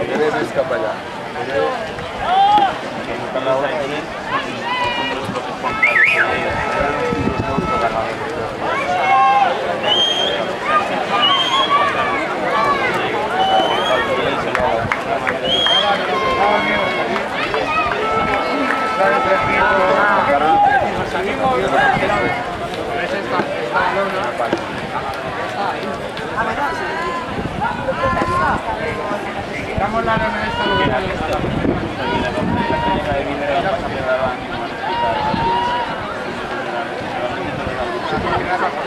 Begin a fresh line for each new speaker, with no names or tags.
Regreses, capellán. mataron en esta locura. Gracias. Este.